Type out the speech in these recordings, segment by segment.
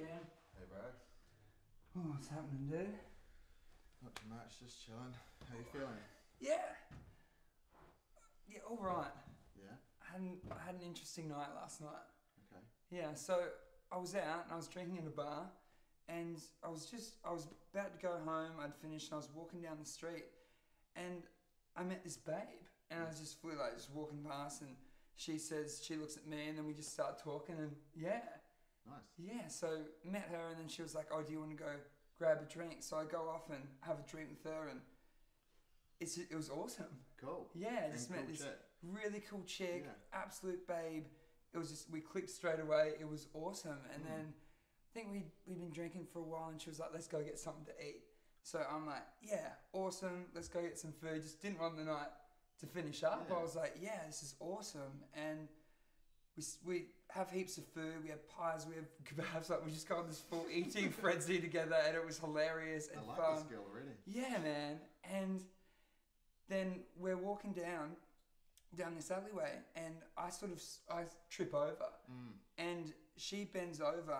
Hey, bro. Oh, what's happening, dude? Not too much, just chilling. How you feeling? Yeah. Yeah, all right. Yeah. I had an, I had an interesting night last night. Okay. Yeah, so I was out and I was drinking in a bar, and I was just I was about to go home. I'd finished and I was walking down the street, and I met this babe, and I was just flew like just walking past, and she says she looks at me, and then we just start talking, and yeah, Nice. yeah. So met her, and then she was like, "Oh, do you want to go grab a drink?" So I go off and have a drink with her, and it's it was awesome. Cool. Yeah, I And just cool met this shit. really cool chick, Yeah. absolute babe. It was just we clicked straight away. It was awesome. And Mm. then I think we we'd been drinking for a while, and she was like, "Let's go get something to eat." So I'm like, "Yeah, awesome. Let's go get some food." Just didn't want the night to finish up. Yeah. I was like, "Yeah, this is awesome." And we we have heaps of food. We have pies. We have kebabs. Like we just got on this full eating frenzy together, and it was hilarious I and like fun. this girl already. Yeah, man. And then we're walking down down this alleyway, and I sort of I trip over, Mm. and she bends over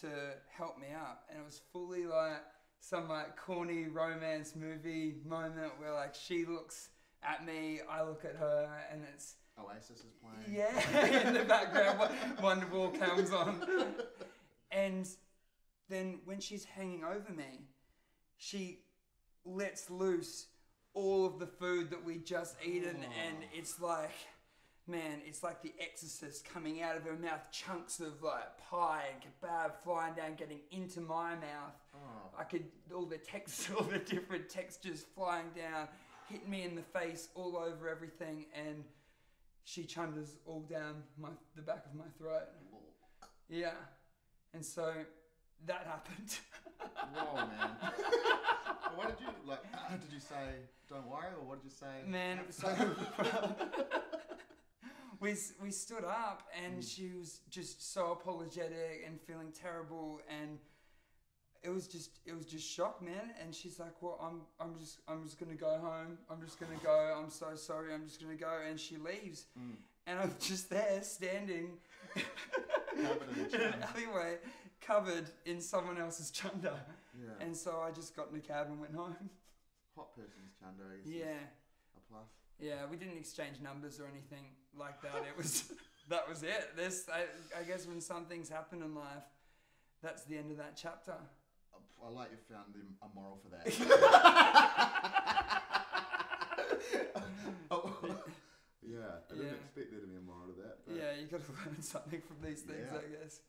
to help me up, and it was fully like some like corny romance movie moment where like she looks at me, I look at her, and it's Oasis is playing. yeah, in the background, Wo- Wonderwall comes on. And then when she's hanging over me, she lets loose all of the food that we just eaten, oh. and Oh. it's like, man, it's like the exorcist coming out of her mouth, chunks of like pie and kebab flying down, getting into my mouth. Oh. I could all the text, all the different textures flying down, hitting me in the face, all over everything, and she chunders all down my the back of my throat. Yeah, and so that happened. Whoa, man. what did you like? Did you say don't worry, or what did you say? Man, "Have so we we stood up, and Mm. she was just so apologetic and feeling terrible, and it was just it was just shock, man. And she's like, "Well, I'm I'm just I'm just gonna go home. I'm just gonna go. I'm so sorry. I'm just gonna go." And she leaves, Mm. and I'm just there standing Covered in an alleyway, covered in someone else's chunder. Yeah. And so I just got in a cab and went home. Hot person's chunder. I guess, Yeah. A plus. Yeah, we didn't exchange numbers or anything like that. It was that was it. This I, I guess when some things happen in life, that's the end of that chapter. I- like you found the- a moral for that. oh, yeah, I didn't Yeah. expect there to be a moral to that. But Yeah, you got to learn something from these things, Yeah. I guess.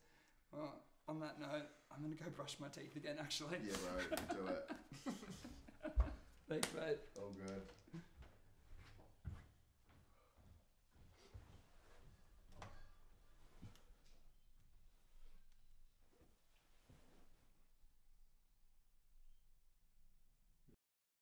Well, on that note, I'm gonna go brush my teeth again. Actually, Yeah, bro, you do it. thanks, mate. All good.